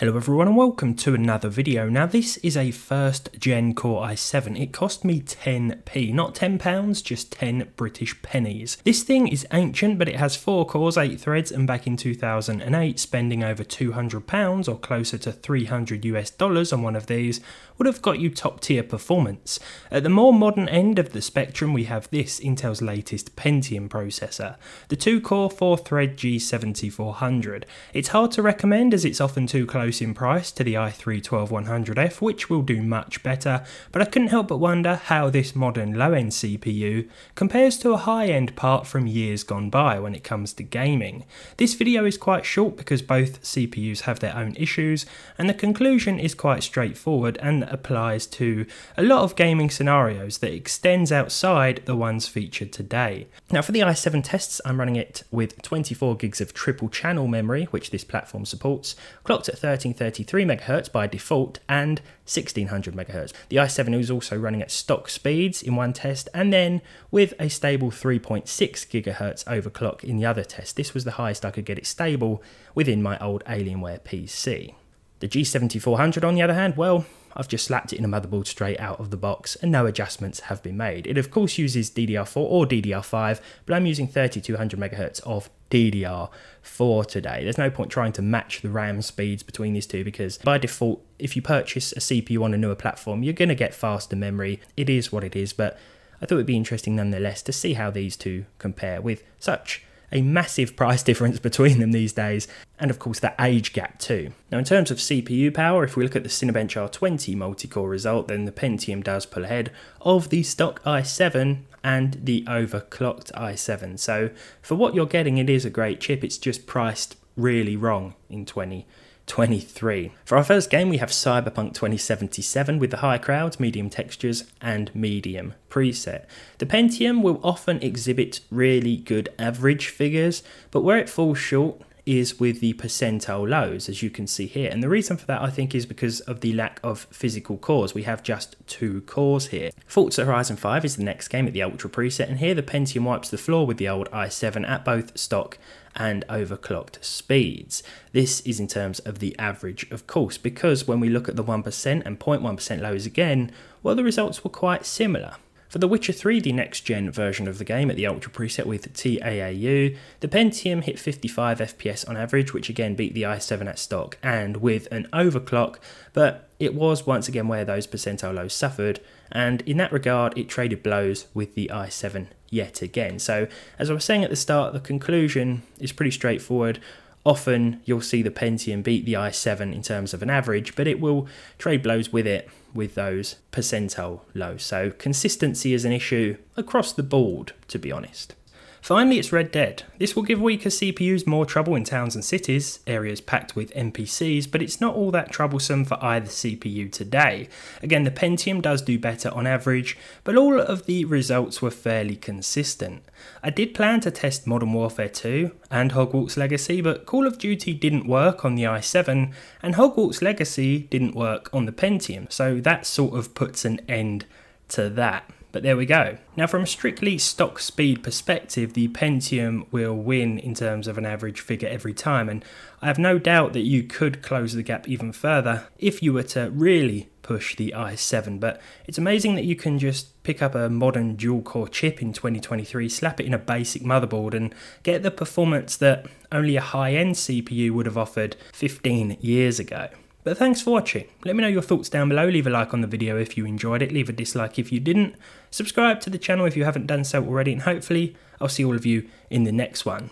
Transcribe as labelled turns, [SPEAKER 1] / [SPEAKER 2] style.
[SPEAKER 1] Hello everyone and welcome to another video. Now this is a first gen Core i7. It cost me 10p, not 10 pounds, just 10 British pennies. This thing is ancient but it has 4 cores, 8 threads and back in 2008 spending over 200 pounds or closer to 300 US dollars on one of these would have got you top tier performance. At the more modern end of the spectrum we have this Intel's latest Pentium processor, the 2 core 4 thread G7400. It's hard to recommend as it's often too close close in price to the i3-12100F, which will do much better, but I couldn't help but wonder how this modern low-end CPU compares to a high-end part from years gone by when it comes to gaming. This video is quite short because both CPUs have their own issues, and the conclusion is quite straightforward and applies to a lot of gaming scenarios that extends outside the ones featured today. Now for the i7 tests, I'm running it with 24 gigs of triple channel memory, which this platform supports, clocked at 30 1333 MHz by default and 1600 MHz. The i7 is also running at stock speeds in one test and then with a stable 3.6 GHz overclock in the other test. This was the highest I could get it stable within my old Alienware PC. The G7400 on the other hand, well, I've just slapped it in a motherboard straight out of the box and no adjustments have been made. It of course uses DDR4 or DDR5, but I'm using 3200 MHz of DDR4 today. There's no point trying to match the RAM speeds between these two because by default, if you purchase a CPU on a newer platform, you're going to get faster memory. It is what it is, but I thought it would be interesting nonetheless to see how these two compare with such a massive price difference between them these days, and of course that age gap too. Now in terms of CPU power, if we look at the Cinebench R20 multi-core result, then the Pentium does pull ahead of the stock i7 and the overclocked i7. So for what you're getting, it is a great chip, it's just priced really wrong in 20 23. For our first game, we have Cyberpunk 2077 with the high crowds, medium textures, and medium preset. The Pentium will often exhibit really good average figures, but where it falls short is with the percentile lows, as you can see here. And the reason for that, I think, is because of the lack of physical cores. We have just two cores here. Forza Horizon 5 is the next game at the Ultra preset, and here the Pentium wipes the floor with the old i7 at both stock and overclocked speeds. This is in terms of the average, of course, because when we look at the 1% and 0.1% lows again, well, the results were quite similar. For The Witcher 3, the next gen version of the game at the Ultra preset with TAAU, the Pentium hit 55 FPS on average, which again beat the i7 at stock and with an overclock, but it was once again where those percentile lows suffered, and in that regard, it traded blows with the i7 yet again. So, as I was saying at the start, the conclusion is pretty straightforward. Often you'll see the Pentium beat the i7 in terms of an average, but it will trade blows with it with those percentile lows. So consistency is an issue across the board, to be honest. Finally, it's Red Dead. This will give weaker CPUs more trouble in towns and cities, areas packed with NPCs, but it's not all that troublesome for either CPU today. Again, the Pentium does do better on average, but all of the results were fairly consistent. I did plan to test Modern Warfare 2 and Hogwarts Legacy, but Call of Duty didn't work on the i7, and Hogwarts Legacy didn't work on the Pentium, so that sort of puts an end to that. But there we go. Now from a strictly stock speed perspective, the Pentium will win in terms of an average figure every time, and I have no doubt that you could close the gap even further if you were to really push the i7, but it's amazing that you can just pick up a modern dual core chip in 2023, slap it in a basic motherboard and get the performance that only a high-end CPU would have offered 15 years ago. But thanks for watching. Let me know your thoughts down below. Leave a like on the video if you enjoyed it. Leave a dislike if you didn't. Subscribe to the channel if you haven't done so already. And hopefully I'll see all of you in the next one.